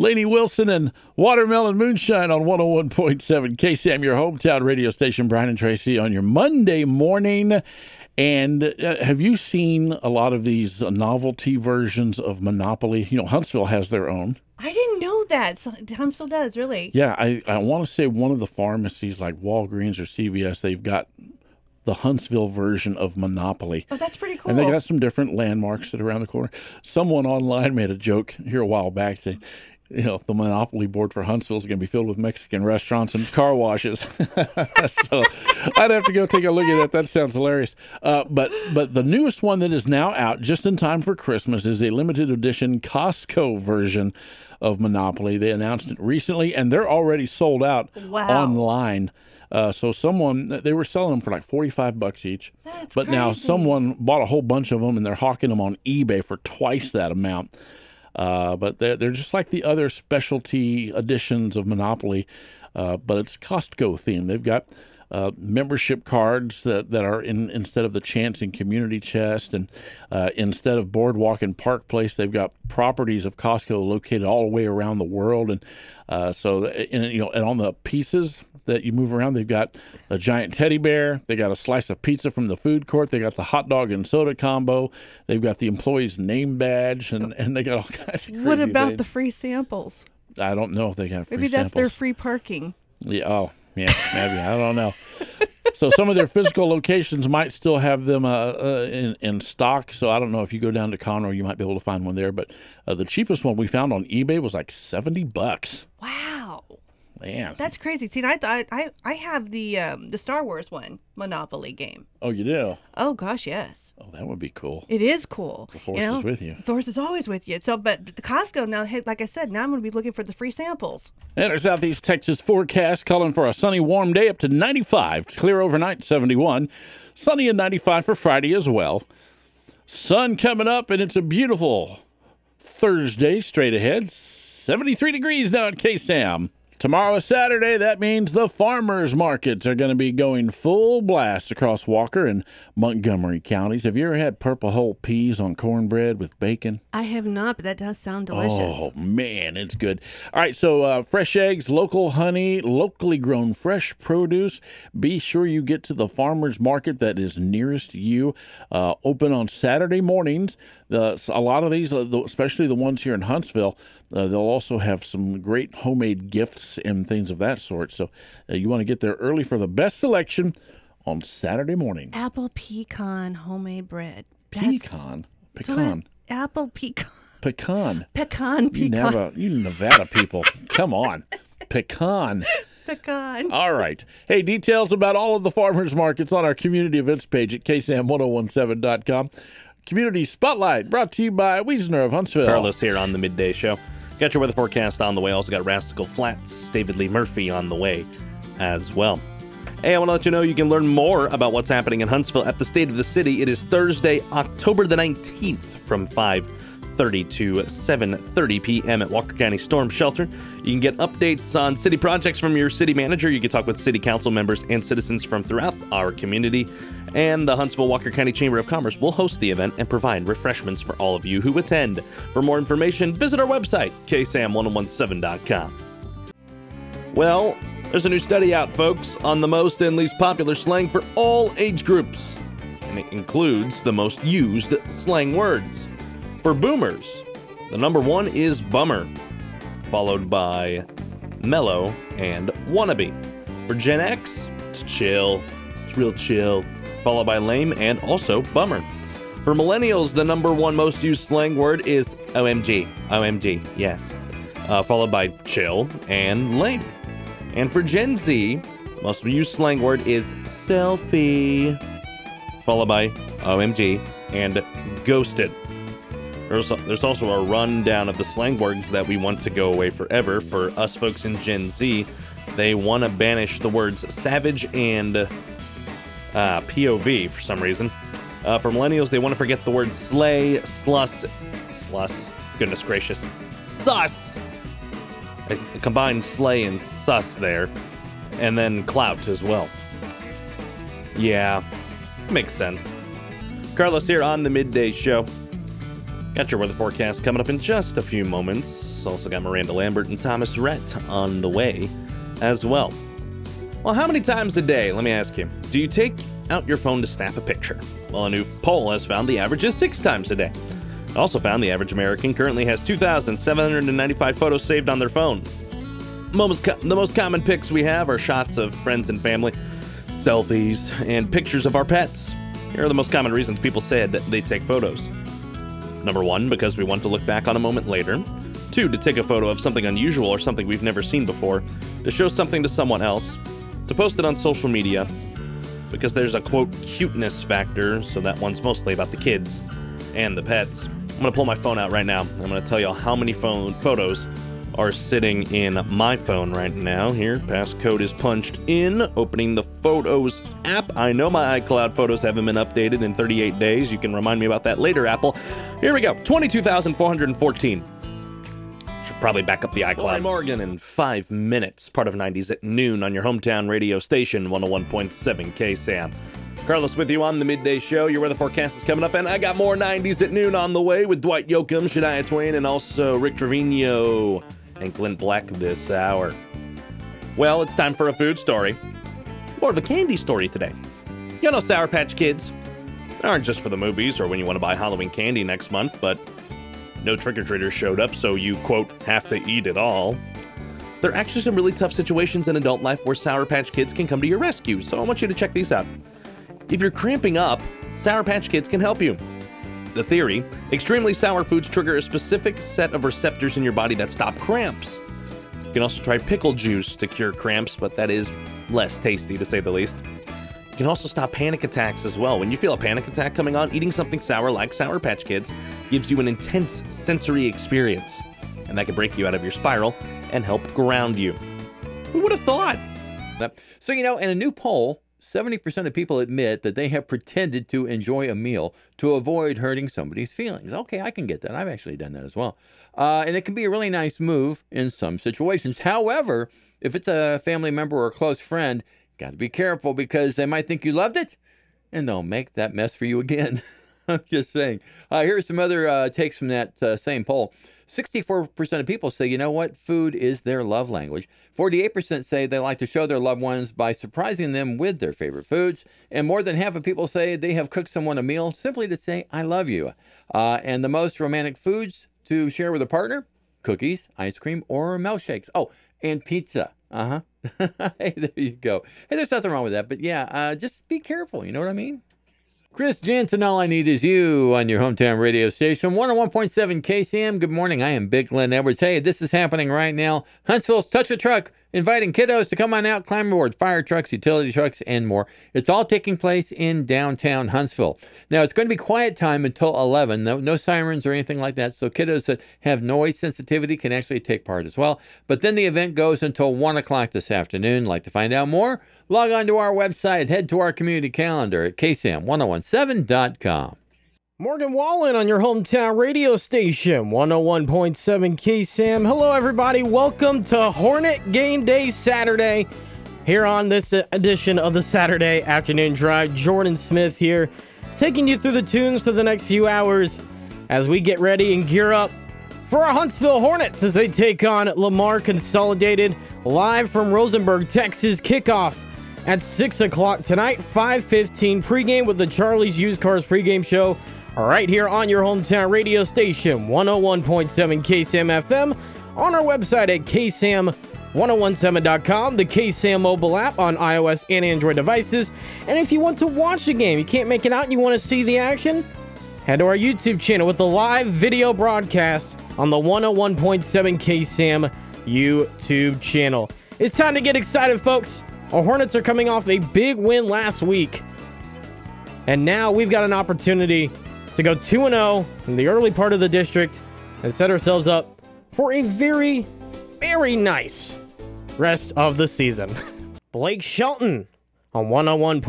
Lainey Wilson and Watermelon Moonshine on 101.7 KSAM, your hometown radio station. Brian and Tracy on your Monday morning. And uh, have you seen a lot of these novelty versions of Monopoly? You know, Huntsville has their own. I didn't know that. So Huntsville does, really. Yeah, I, I want to say one of the pharmacies like Walgreens or CVS, they've got the Huntsville version of Monopoly. Oh, that's pretty cool. And they got some different landmarks that are around the corner. Someone online made a joke here a while back saying, you know, the Monopoly board for Huntsville is going to be filled with Mexican restaurants and car washes. so I'd have to go take a look at that. That sounds hilarious. Uh, but but the newest one that is now out just in time for Christmas is a limited edition Costco version of Monopoly. They announced it recently, and they're already sold out Wow. online. Uh, so someone they were selling them for like forty five bucks each, That's but now someone bought a whole bunch of them and they're hawking them on eBay for twice that amount. Uh, but they're, they're just like the other specialty editions of Monopoly, uh, but it's Costco themed. They've got uh, membership cards that, that are in instead of the Chance and Community Chest, and uh, instead of Boardwalk and Park Place, they've got properties of Costco located all the way around the world, and uh, so and, you know, and on the pieces that you move around, they've got a giant teddy bear, they got a slice of pizza from the food court, they got the hot dog and soda combo, they've got the employee's name badge, and, and they got all kinds of crazy what about things. the free samples? I don't know if they got free Maybe that's their free parking. Yeah. Oh, yeah. Maybe I don't know. so some of their physical locations might still have them uh, uh, in in stock. So I don't know if you go down to Conroe, you might be able to find one there. But uh, the cheapest one we found on eBay was like seventy bucks. Wow. Man. That's crazy. See, I thought I I have the um, the Star Wars one Monopoly game. oh, you do? Oh gosh, yes, Oh, that would be cool. it is cool. The force you know? is with you. The Force is always with you. So, but the Costco now, like I said, now I'm going to be looking for the free samples. And our southeast Texas forecast calling for a sunny, warm day up to 95. Clear overnight, 71. Sunny and 95 for Friday as well. Sun coming up, and it's a beautiful Thursday straight ahead. 73 degrees now at KSAM. Tomorrow is Saturday. That means the farmers markets are going to be going full blast across Walker and Montgomery counties. Have you ever had purple hull peas on cornbread with bacon? I have not, but that does sound delicious. Oh man, it's good. All right, so uh, fresh eggs, local honey, locally grown fresh produce. Be sure you get to the farmers market that is nearest you. Uh, open on Saturday mornings. The, a lot of these, uh, especially the ones here in Huntsville, uh, they'll also have some great homemade gifts and things of that sort. So uh, you want to get there early for the best selection on Saturday morning. Apple pecan homemade bread. That's- Pecan, that's I- pecan, apple pecan. pecan. Pecan You pecan. Nevada, you Nevada people, come on, pecan. Pecan. All right. Hey, details about all of the farmers markets on our community events page at ksam1017.com. Community Spotlight brought to you by Wiesner of Huntsville. Carlos here on the midday show. Got your weather forecast on the way. Also got Rascal Flatts, David Lee Murphy on the way as well. Hey, I want to let you know you can learn more about what's happening in Huntsville at the State of the City. It is Thursday, October the 19th from 5:30 to 7:30 p.m. at Walker County Storm Shelter. You can get updates on city projects from your city manager. You can talk with city council members and citizens from throughout our community. And the Huntsville Walker County Chamber of Commerce will host the event and provide refreshments for all of you who attend. For more information, visit our website, ksam1017.com. Well, there's a new study out, folks, on the most and least popular slang for all age groups. And it includes the most used slang words. For boomers, the number one is bummer, followed by mellow and wannabe. For Gen X, it's chill, it's real chill, followed by lame and also bummer. For millennials, the number one most used slang word is OMG. OMG, yes. Uh, followed by chill and lame. And for Gen Z, most used slang word is selfie, followed by OMG and ghosted. There's, there's also a rundown of the slang words that we want to go away forever. For us folks in Gen Z, they want to banish the words savage and uh, POV for some reason. Uh, for millennials, they want to forget the word slay, sluss, sluss, goodness gracious, sus. I combined slay and sus there, and then clout as well. Yeah, makes sense. Carlos here on the midday show. Got your weather forecast coming up in just a few moments. Also got Miranda Lambert and Thomas Rhett on the way as well. Well, how many times a day, let me ask you, do you take out your phone to snap a picture? Well, a new poll has found the average is six times a day. It also found the average American currently has 2,795 photos saved on their phone. The most common pics we have are shots of friends and family, selfies, and pictures of our pets. Here are the most common reasons people said that they take photos. Number one, because we want to look back on a moment later. Two, to take a photo of something unusual or something we've never seen before. To show something to someone else. To post it on social media. Because there's a quote cuteness factor, so that one's mostly about the kids and the pets. I'm gonna pull my phone out right now. I'm gonna tell you how many phone photos are sitting in my phone right now. Here, passcode is punched in. Opening the Photos app. I know my iCloud photos haven't been updated in 38 days. You can remind me about that later, Apple. Here we go 22,414. Probably back up the iCloud. Morgan in five minutes. Part of 90s at noon on your hometown radio station, 101.7 KSAM. Carlos with you on the midday show. Your weather forecast is coming up, and I got more 90s at noon on the way with Dwight Yoakam, Shania Twain, and also Rick Trevino and Clint Black this hour. Well, it's time for a food story. More of a candy story today. You know, Sour Patch Kids. They aren't just for the movies or when you want to buy Halloween candy next month, but no trick or treaters showed up, so you, quote, have to eat it all. There are actually some really tough situations in adult life where Sour Patch Kids can come to your rescue, so I want you to check these out. If you're cramping up, Sour Patch Kids can help you. The theory extremely sour foods trigger a specific set of receptors in your body that stop cramps. You can also try pickle juice to cure cramps, but that is less tasty to say the least. You can also stop panic attacks as well. When you feel a panic attack coming on, eating something sour like Sour Patch Kids gives you an intense sensory experience, and that can break you out of your spiral and help ground you. Who would have thought? So, you know, in a new poll, 70% of people admit that they have pretended to enjoy a meal to avoid hurting somebody's feelings. Okay, I can get that. I've actually done that as well. Uh, and it can be a really nice move in some situations. However, if it's a family member or a close friend, got to be careful because they might think you loved it and they'll make that mess for you again. I'm just saying. Uh, here's some other uh, takes from that uh, same poll. 64% of people say, you know what, food is their love language. 48% say they like to show their loved ones by surprising them with their favorite foods. And more than half of people say they have cooked someone a meal simply to say, I love you. Uh, and the most romantic foods to share with a partner cookies, ice cream, or milkshakes. Oh, and pizza. Uh huh. hey, there you go. Hey, there's nothing wrong with that. But yeah, uh, just be careful. You know what I mean? Chris Janson, all I need is you on your hometown radio station, 101.7 KSAM. Good morning. I am Big Glenn Edwards. Hey, this is happening right now. Huntsville's Touch a Truck, inviting kiddos to come on out, climb aboard fire trucks, utility trucks, and more. It's all taking place in downtown Huntsville. Now, it's going to be quiet time until 11. No, no sirens or anything like that. So, kiddos that have noise sensitivity can actually take part as well. But then the event goes until 1 o'clock this afternoon. Like to find out more? Log on to our website, head to our community calendar at ksam1017.com. Morgan Wallen on your hometown radio station, 101.7 KSAM. Hello, everybody. Welcome to Hornet Game Day Saturday. Here on this edition of the Saturday Afternoon Drive, Jordan Smith here, taking you through the tunes for the next few hours as we get ready and gear up for our Huntsville Hornets as they take on Lamar Consolidated live from Rosenberg, Texas. Kickoff at 6 o'clock tonight, 5.15 pregame with the Charlie's Used Cars pregame show right here on your hometown radio station, 101.7 KSAM FM, on our website at ksam1017.com, the KSAM mobile app on iOS and Android devices. And if you want to watch the game, you can't make it out and you want to see the action, head to our YouTube channel with the live video broadcast on the 101.7 KSAM YouTube channel. It's time to get excited, folks. Our Hornets are coming off a big win last week. And now we've got an opportunity to go 2 0 in the early part of the district and set ourselves up for a very, very nice rest of the season. Blake Shelton on 101.7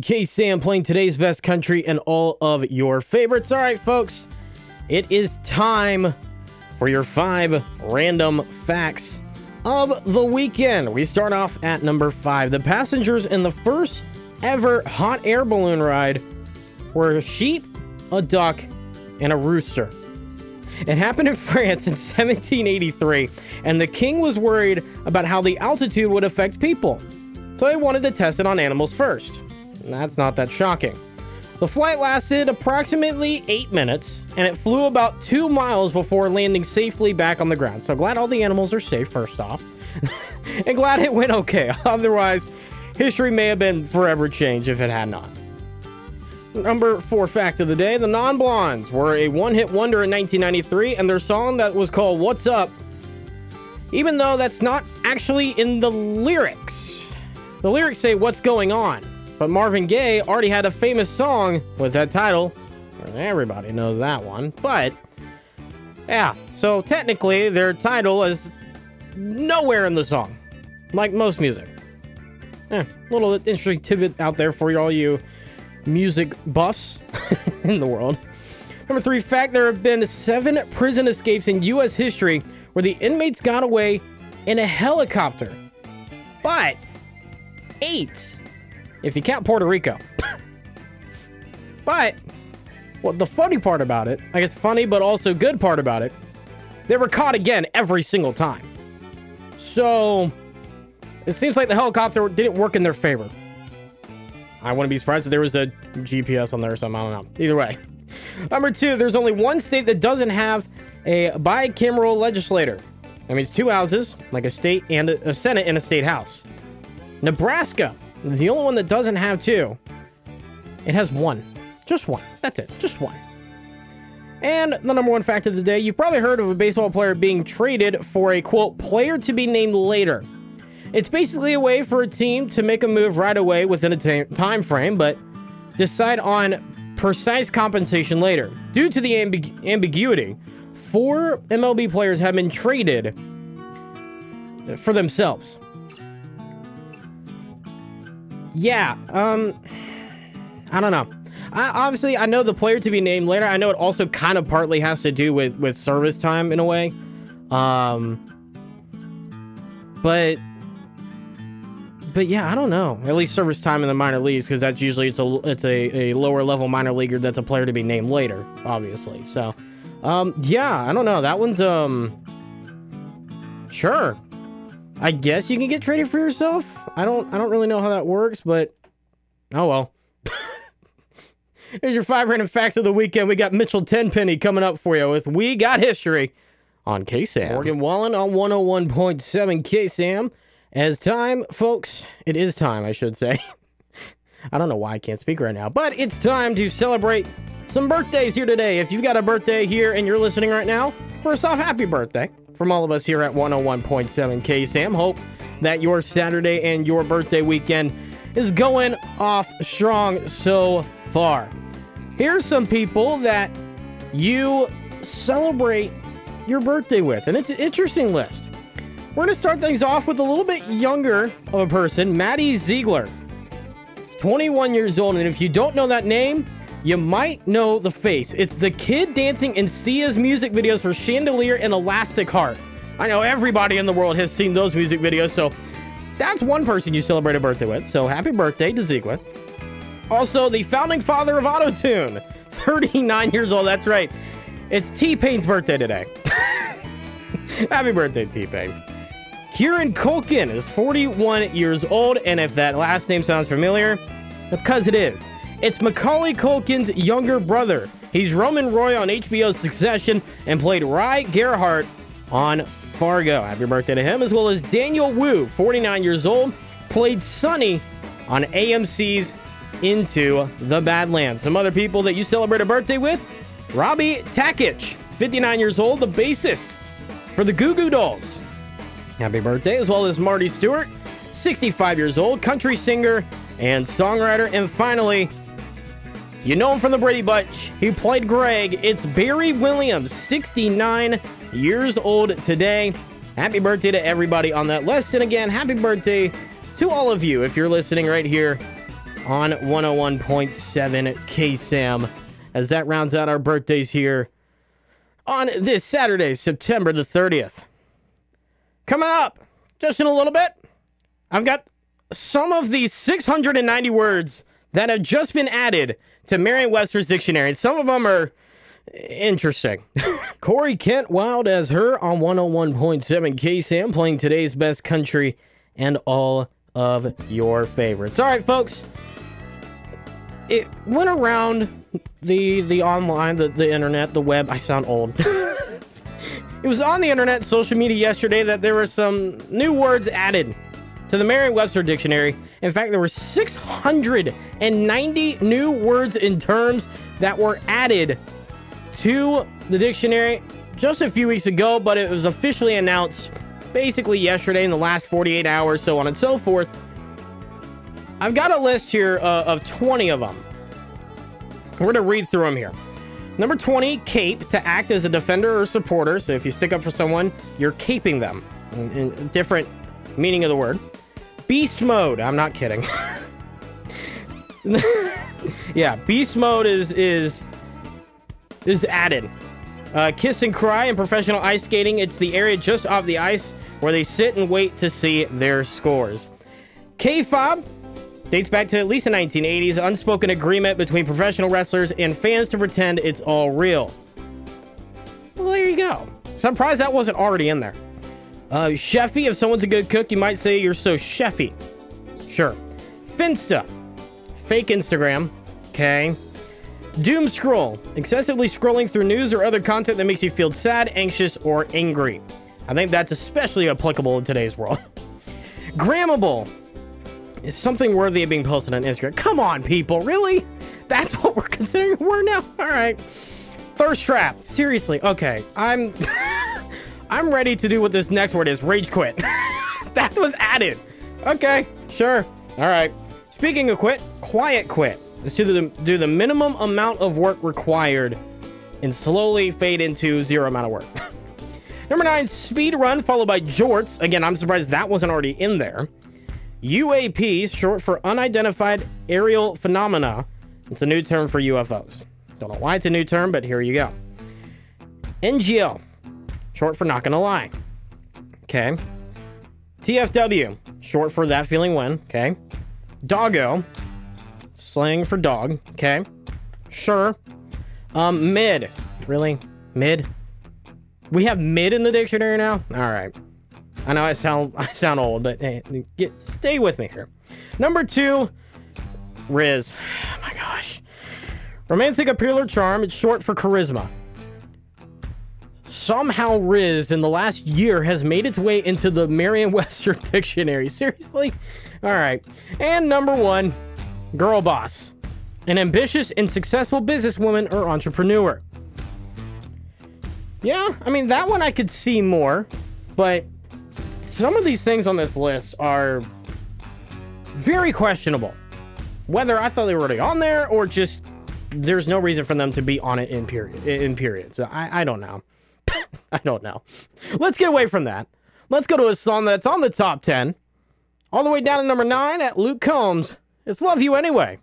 KSAM playing today's best country and all of your favorites. All right, folks, it is time for your five random facts of the weekend. We start off at number five. The passengers in the first ever hot air balloon ride were sheep, a duck, and a rooster. It happened in France in 1783, and the king was worried about how the altitude would affect people. So he wanted to test it on animals first. That's not that shocking. The flight lasted approximately eight minutes, and it flew about two miles before landing safely back on the ground. So glad all the animals are safe, first off. and glad it went okay. Otherwise, history may have been forever changed if it had not. Number four fact of the day the Non Blondes were a one hit wonder in 1993, and their song that was called What's Up, even though that's not actually in the lyrics. The lyrics say What's Going On, but Marvin Gaye already had a famous song with that title. Everybody knows that one, but yeah, so technically their title is nowhere in the song, like most music. Eh, little interesting tidbit out there for you, all you music buffs in the world. Number three fact there have been seven prison escapes in U.S. history where the inmates got away in a helicopter. But eight, if you count Puerto Rico. but, well, the funny part about it, I guess funny but also good part about it, they were caught again every single time. So, it seems like the helicopter didn't work in their favor. I wouldn't be surprised if there was a GPS on there or something. I don't know. Either way. Number two, there's only one state that doesn't have a bicameral legislator. That means two houses, like a state and a, a Senate and a state house. Nebraska is the only one that doesn't have two. It has one. Just one. That's it. Just one. And the number one fact of the day you've probably heard of a baseball player being traded for a quote, player to be named later. It's basically a way for a team to make a move right away within a time frame, but decide on precise compensation later. Due to the ambig- ambiguity, four MLB players have been traded for themselves. Yeah, um, I don't know. I, obviously, I know the player to be named later. I know it also kind of partly has to do with with service time in a way. Um, but but yeah, I don't know. At least service time in the minor leagues because that's usually it's a it's a, a lower level minor leaguer that's a player to be named later, obviously. So, um, yeah, I don't know. That one's um, sure. I guess you can get traded for yourself. I don't I don't really know how that works, but oh well. Here's your five random facts of the weekend. We got Mitchell Tenpenny coming up for you with We Got History on KSAM. Morgan Wallen on 101.7 KSAM. As time, folks, it is time, I should say. I don't know why I can't speak right now, but it's time to celebrate some birthdays here today. If you've got a birthday here and you're listening right now, first off, happy birthday from all of us here at 101.7 KSAM. Hope that your Saturday and your birthday weekend is going off strong so far. Here's some people that you celebrate your birthday with, and it's an interesting list. We're going to start things off with a little bit younger of a person, Maddie Ziegler. 21 years old, and if you don't know that name, you might know the face. It's the kid dancing in Sia's music videos for Chandelier and Elastic Heart. I know everybody in the world has seen those music videos, so that's one person you celebrate a birthday with. So happy birthday to Ziegler. Also, the founding father of Autotune, 39 years old. That's right. It's T Pain's birthday today. happy birthday, T Pain. Kieran Culkin is 41 years old, and if that last name sounds familiar, that's because it is. It's Macaulay Culkin's younger brother. He's Roman Roy on HBO's Succession and played Rye Gerhardt on Fargo. Happy birthday to him, as well as Daniel Wu, 49 years old, played Sonny on AMC's Into the Badlands. Some other people that you celebrate a birthday with Robby Takac, 59 years old, the bassist for the Goo Goo Dolls. Happy birthday, as well as Marty Stuart, 65 years old, country singer and songwriter. And finally, you know him from the Brady Bunch. He played Greg. It's Barry Williams, 69 years old today. Happy birthday to everybody on that list. And again, happy birthday to all of you if you're listening right here on 101.7 KSAM. As that rounds out our birthdays here on this Saturday, September the 30th. Coming up just in a little bit, I've got some of the 690 words that have just been added to Merriam-Webster's dictionary. And some of them are Interesting. Corey Kent wild as her on 101.7 KSAM playing today's best country and all of your favorites. All right, folks. It went around the the online, the, the internet, the web. I sound old. it was on the internet, social media yesterday that there were some new words added to the Merriam-Webster dictionary. In fact, there were 690 new words and terms that were added to the dictionary just a few weeks ago, but it was officially announced basically yesterday in the last 48 hours, so on and so forth. I've got a list here uh, of 20 of them. We're going to read through them here. Number 20, cape, to act as a defender or supporter. So if you stick up for someone, you're caping them. In, in different meaning of the word. Beast mode. I'm not kidding. yeah, beast mode is is is added. Uh, kiss and cry in professional ice skating. It's the area just off the ice where they sit and wait to see their scores. kayfabe dates back to at least the 1980s. Unspoken agreement between professional wrestlers and fans to pretend it's all real. Well, there you go. Surprised that wasn't already in there. Uh, chefy, if someone's a good cook, you might say you're so chefy. Sure. Finsta, fake Instagram. Okay. Doom scroll, excessively scrolling through news or other content that makes you feel sad, anxious, or angry. I think that's especially applicable in today's world. Grammable is something worthy of being posted on Instagram. Come on, people, really? That's what we're considering a word now? All right. Thirst trap. Seriously, okay. I'm I'm ready to do what this next word is. Rage quit. that was added. Okay, sure. All right. Speaking of quit, quiet quit. Let's do the, do the minimum amount of work required and slowly fade into zero amount of work. Number nine, speed run, followed by jorts. Again, I'm surprised that wasn't already in there. UAPs, short for unidentified aerial phenomena. It's a new term for UFOs. Don't know why it's a new term, but here you go. NGL, short for not gonna lie. Okay. TFW, short for that feeling when. Okay. Doggo, slang for dog. Okay. Sure. Um, mid. Really? Mid? We have mid in the dictionary now? All right. I know I sound I sound old, but hey, get stay with me here. Number two, Rizz. Oh my gosh. Romantic appeal or charm, it's short for charisma. Somehow Rizz in the last year has made its way into the Merriam-Webster dictionary. Seriously? All right. And number one, girl boss. An ambitious and successful businesswoman or entrepreneur. Yeah, I mean, that one I could see more, but some of these things on this list are very questionable. Whether I thought they were already on there or just there's no reason for them to be on it in period. In period. So I, I don't know. I don't know. Let's get away from that. Let's go to a song that's on the top 10. All the way down to number 9 at Luke Combs. It's Love You Anyway.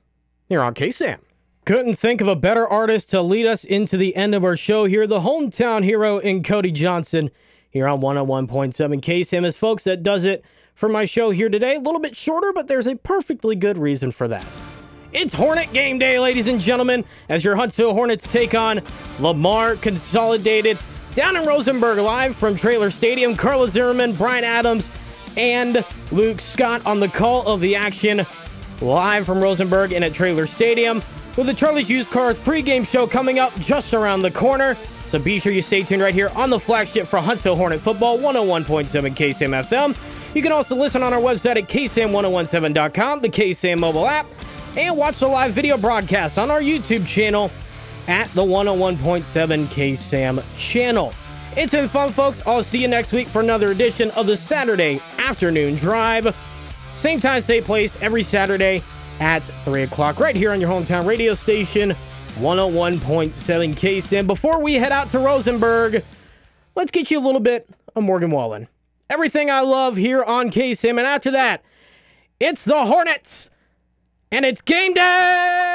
Here on KSAM. Couldn't think of a better artist to lead us into the end of our show here. The hometown hero in Cody Johnson here on 101.7 KSAM. As folks, that does it for my show here today. A little bit shorter, but there's a perfectly good reason for that. It's Hornet game day, ladies and gentlemen, as your Huntsville Hornets take on Lamar Consolidated down in Rosenberg, live from Traylor Stadium. Carla Zimmerman, Brian Adams, and Luke Scott on the call of the action, live from Rosenberg and at Traylor Stadium. With the Charlie's Used Cars pregame show coming up just around the corner. So be sure you stay tuned right here on the flagship for Huntsville Hornet Football 101.7 KSAM FM. You can also listen on our website at ksam1017.com, the KSAM mobile app, and watch the live video broadcast on our YouTube channel at the 101.7 KSAM channel. It's been fun, folks. I'll see you next week for another edition of the Saturday Afternoon Drive. Same time, same place, every Saturday at 3 o'clock, right here on your hometown radio station, 101.7 KSAM. Before we head out to Rosenberg, let's get you a little bit of Morgan Wallen. Everything I love here on KSAM. And after that, it's the Hornets. And it's game day!